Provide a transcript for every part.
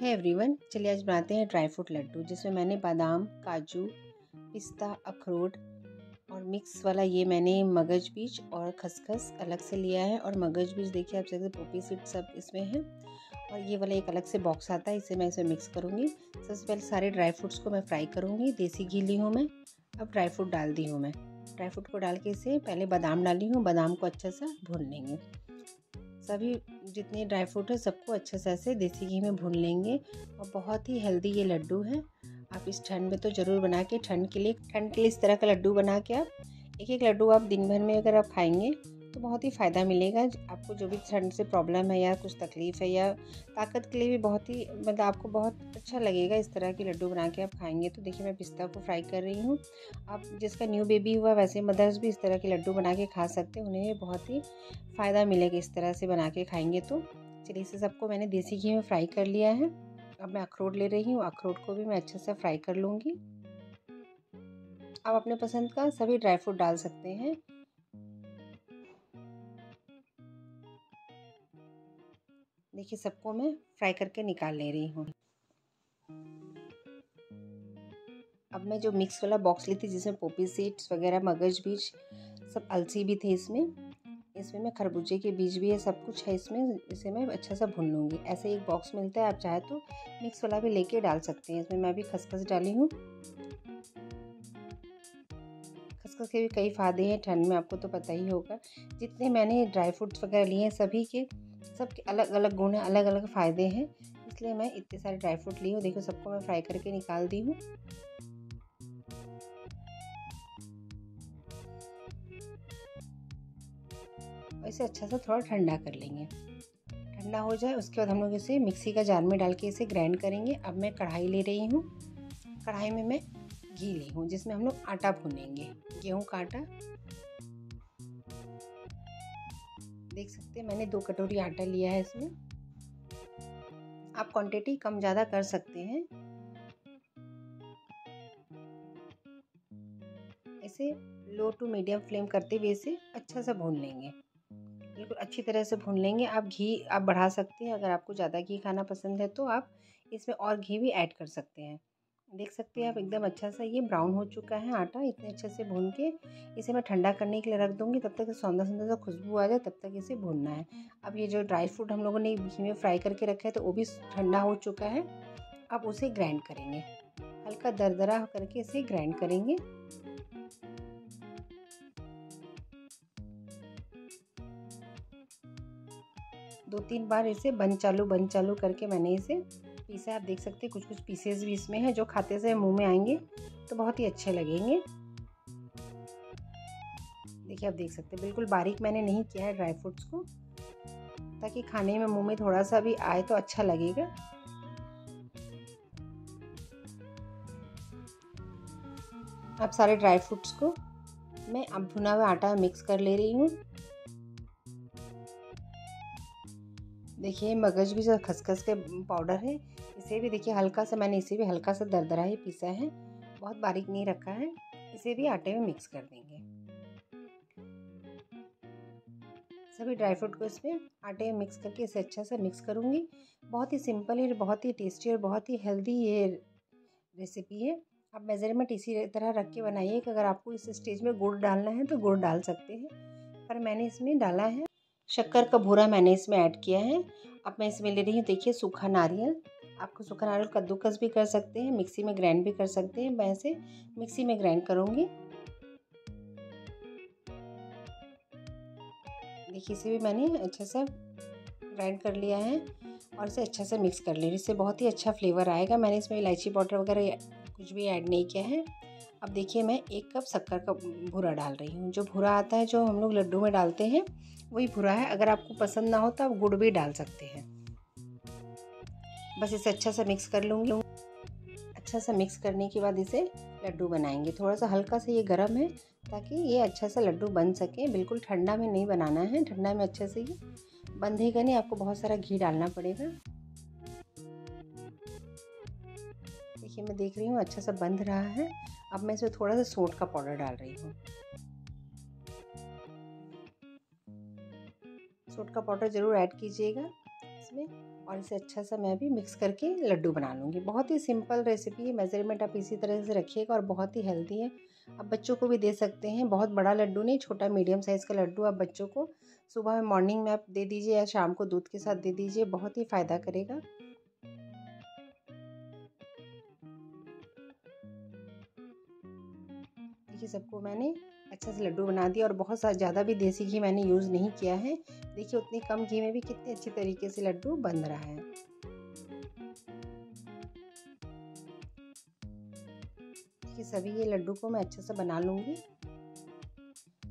है एवरीवन चलिए आज बनाते हैं ड्राई फ्रूट लड्डू, जिसमें मैंने बादाम, काजू, पिस्ता, अखरोट और मिक्स वाला ये मैंने मगज बीज और खसखस अलग से लिया है और मगज बीज देखिए आप जैसे पोपी सीड सब इसमें है और ये वाला एक अलग से बॉक्स आता है, इसे मैं इसमें मिक्स करूँगी। सबसे पहले सारे ड्राई फ्रूट्स को मैं फ्राई करूँगी, देसी घी ली हूँ मैं। अब ड्राई फ्रूट डाल दी हूँ मैं। ड्राई फ्रूट को डाल के इसे पहले बादाम डाली हूँ, बादाम को अच्छा सा भून लेंगे। सभी जितने ड्राई फ्रूट है सबको अच्छे से ऐसे देसी घी में भून लेंगे और बहुत ही हेल्दी ये लड्डू है। आप इस ठंड में तो ज़रूर बना के ठंड के लिए ठंड के लिए इस तरह का लड्डू बना के आप एक एक लड्डू आप दिन भर में अगर आप खाएँगे तो बहुत ही फ़ायदा मिलेगा। आपको जो भी ठंड से प्रॉब्लम है या कुछ तकलीफ़ है या ताकत के लिए भी बहुत ही मतलब आपको बहुत अच्छा लगेगा इस तरह के लड्डू बना के आप खाएँगे। तो देखिए, मैं पिस्ता को फ्राई कर रही हूँ। आप जिसका न्यू बेबी हुआ, वैसे मदर्स भी इस तरह के लड्डू बना के खा सकते हैं। उन्हें बहुत ही फ़ायदा मिलेगा इस तरह से बना के खाएँगे तो। चलिए, इसे सबको मैंने देसी घी में फ्राई कर लिया है। अब मैं अखरोट ले रही हूँ। अखरोट को भी मैं अच्छे से फ्राई कर लूँगी। आप अपने पसंद का सभी ड्राई फ्रूट डाल सकते हैं। देखिए, सबको मैं फ्राई करके निकाल ले रही हूँ। अब मैं जो मिक्स वाला बॉक्स ली थी, जिसमें पोपी सीड्स वगैरह, मगज बीज, सब अलसी भी थे इसमें इसमें मैं खरबूजे के बीज भी है, सब कुछ है इसमें, इसे मैं अच्छा सा भून लूँगी। ऐसे एक बॉक्स मिलता है, आप चाहे तो मिक्स वाला भी लेके डाल सकते हैं। इसमें मैं भी खसखस डाली हूँ। खसखस के भी कई फ़ायदे हैं, ठंड में आपको तो पता ही होगा। जितने मैंने ड्राई फ्रूट्स वगैरह लिए हैं सभी के सबके अलग अलग गुण हैं अलग अलग फ़ायदे हैं, इसलिए मैं इतने सारे ड्राई फ्रूट ली हूँ। देखो, सबको मैं फ्राई करके निकाल दी हूँ। इसे अच्छा सा थोड़ा ठंडा कर लेंगे। ठंडा हो जाए, उसके बाद हम लोग इसे मिक्सी का जार में डाल के इसे ग्राइंड करेंगे। अब मैं कढ़ाई ले रही हूँ। कढ़ाई में मैं घी ली हूँ, जिसमें हम लोग आटा भूनेंगे। गेहूँ का आटा। देख सकते हैं। मैंने दो कटोरी आटा लिया है इसमें। आप क्वांटिटी कम ज़्यादा कर सकते हैं। इसे लो टू मीडियम फ्लेम करते हुए इसे अच्छा सा भून लेंगे। बिल्कुल अच्छी तरह से भून लेंगे। आप घी, आप बढ़ा सकते हैं। अगर आपको ज़्यादा घी खाना पसंद है तो आप इसमें और घी भी ऐड कर सकते हैं। देख सकते हैं आप, एकदम अच्छा सा ये ब्राउन हो चुका है आटा, इतने अच्छे से भून के इसे मैं ठंडा करने के लिए रख दूँगी, तब तक सौंदर सौंदर सा खुशबू आ जाए, तब तक इसे भूनना है। अब ये जो ड्राई फ्रूट हम लोगों ने घी में फ्राई करके रखा है तो वो भी ठंडा हो चुका है। अब उसे ग्राइंड करेंगे। हल्का दरदरा करके इसे ग्राइंड करेंगे। दो तीन बार इसे बंद चालू बंद चालू करके मैंने इसे पीस है आप देख सकते हैं कुछ कुछ पीसेस भी इसमें हैं जो खाते से मुँह में आएँगे तो बहुत ही अच्छे लगेंगे। देखिए, आप देख सकते हैं, बिल्कुल बारीक मैंने नहीं किया है ड्राई फ्रूट्स को, ताकि खाने में मुँह में थोड़ा सा भी आए तो अच्छा लगेगा। अब सारे ड्राई फ्रूट्स को मैं अब भुना हुआ आटा मिक्स कर ले रही हूँ। देखिए, मगज भी जो खसखस के पाउडर है इसे भी देखिए, हल्का सा मैंने इसे भी हल्का सा दरदरा ही पीसा है। बहुत बारीक नहीं रखा है। इसे भी आटे में मिक्स कर देंगे। सभी ड्राई फ्रूट को इसमें आटे में मिक्स करके इसे अच्छा सा मिक्स करूँगी। बहुत ही सिंपल है, बहुत ही टेस्टी और बहुत ही हेल्दी ये रेसिपी है। आप मेज़रमेंट इसी तरह रख के बनाइए कि अगर आपको इस स्टेज में गुड़ डालना है तो गुड़ डाल सकते हैं। पर मैंने इसमें डाला है। शक्कर का भूरा मैंने इसमें ऐड किया है। अब मैं इसमें ले रही हूँ, देखिए, सूखा नारियल। आपको सूखा नारियल कद्दूकस भी कर सकते हैं, मिक्सी में ग्राइंड भी कर सकते हैं, मैं इसे मिक्सी में ग्राइंड करूँगी। देखिए, इसे भी मैंने अच्छे से ग्राइंड कर लिया है और इसे अच्छा से मिक्स कर लिया इससे बहुत ही अच्छा फ्लेवर आएगा। मैंने इसमें इलायची पाउडर वगैरह कुछ भी ऐड नहीं किया है। अब देखिए, मैं एक कप शक्कर का भूरा डाल रही हूँ। जो भूरा आता है, जो हम लोग लड्डू में डालते हैं, वही भूरा है। अगर आपको पसंद ना हो तो आप गुड़ भी डाल सकते हैं। बस इसे अच्छा सा मिक्स कर लूँगी। अच्छा सा मिक्स करने के बाद इसे लड्डू बनाएँगे। थोड़ा सा हल्का सा ये गर्म है, ताकि ये अच्छा सा लड्डू बन सके। बिल्कुल ठंडा में नहीं बनाना है, ठंडा में अच्छे से ये बंधेगा नहीं। आपको बहुत सारा घी डालना पड़ेगा। देखिए, मैं देख रही हूँ अच्छा सा बंध रहा है। अब मैं इसमें थोड़ा सा सोट का पाउडर डाल रही हूँ। सोट का पाउडर ज़रूर ऐड कीजिएगा। इसमें और इसे अच्छा सा मैं भी मिक्स करके लड्डू बना लूँगी। बहुत ही सिंपल रेसिपी है मेज़रमेंट आप इसी तरह से रखिएगा और बहुत ही हेल्दी है। आप बच्चों को भी दे सकते हैं, बहुत बड़ा लड्डू नहीं, छोटा मीडियम साइज़ का लड्डू आप बच्चों को सुबह में मॉर्निंग में आप दे दीजिए या शाम को दूध के साथ दे दीजिए, बहुत ही फ़ायदा करेगा। देखिए, सबको मैंने अच्छे से लड्डू बना दिया और बहुत ज़्यादा भी देसी घी मैंने यूज़ नहीं किया है। देखिए उतनी कम घी में भी कितने अच्छे तरीके से लड्डू बन रहा है। देखिए सभी ये लड्डू को मैं अच्छे से बना लूँगी।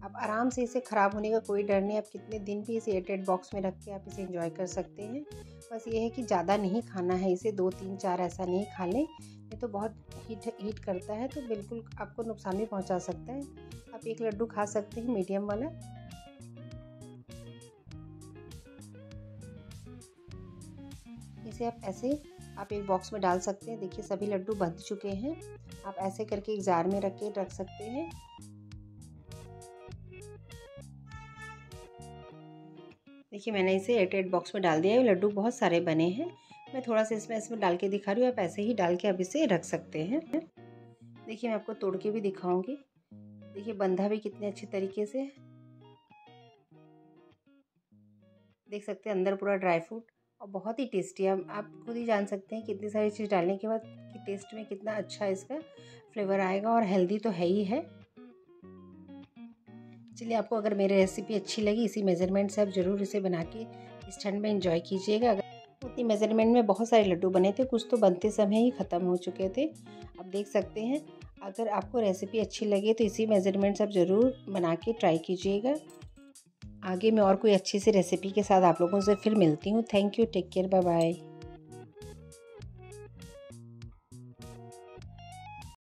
अब आराम से इसे ख़राब होने का कोई डर नहीं, आप कितने दिन भी इसे एयरटेड बॉक्स में रख के आप इसे इंजॉय कर सकते हैं। बस ये है कि ज़्यादा नहीं खाना है इसे, दो, तीन, चार ऐसा नहीं खा लें। ये तो बहुत हीट हीट करता है तो बिल्कुल आपको नुकसान भी पहुँचा सकता है। आप एक लड्डू खा सकते हैं मीडियम वाला। इसे आप ऐसे, आप एक बॉक्स में डाल सकते हैं। देखिए, सभी लड्डू बंध चुके हैं। आप ऐसे करके एक जार में रख के रख सकते हैं। देखिए मैंने इसे एयरटेड बॉक्स में डाल दिया है लड्डू बहुत सारे बने हैं। मैं थोड़ा सा इसमें इसमें डाल के दिखा रही हूँ, आप ऐसे ही डाल के अब इसे रख सकते हैं। देखिए मैं आपको तोड़ के भी दिखाऊँगी। देखिए बंधा भी कितने अच्छे तरीके से है। देख सकते हैं अंदर पूरा ड्राई फ्रूट और बहुत ही टेस्टी है। आप खुद ही जान सकते हैं कितनी सारी चीज़ डालने के बाद कि टेस्ट में कितना अच्छा इसका फ्लेवर आएगा और हेल्दी तो है ही है। चलिए आपको अगर मेरी रेसिपी अच्छी लगी, इसी मेज़रमेंट से आप ज़रूर इसे बना के इस ठंड में इंजॉय कीजिएगा। अगर उतनी मेज़रमेंट में बहुत सारे लड्डू बने थे, कुछ तो बनते समय ही ख़त्म हो चुके थे। आप देख सकते हैं, अगर आपको रेसिपी अच्छी लगे तो इसी मेज़रमेंट से आप ज़रूर बना के ट्राई कीजिएगा। आगे मैं और कोई अच्छी सी रेसिपी के साथ आप लोगों से फिर मिलती हूँ। Thank you take care bye bye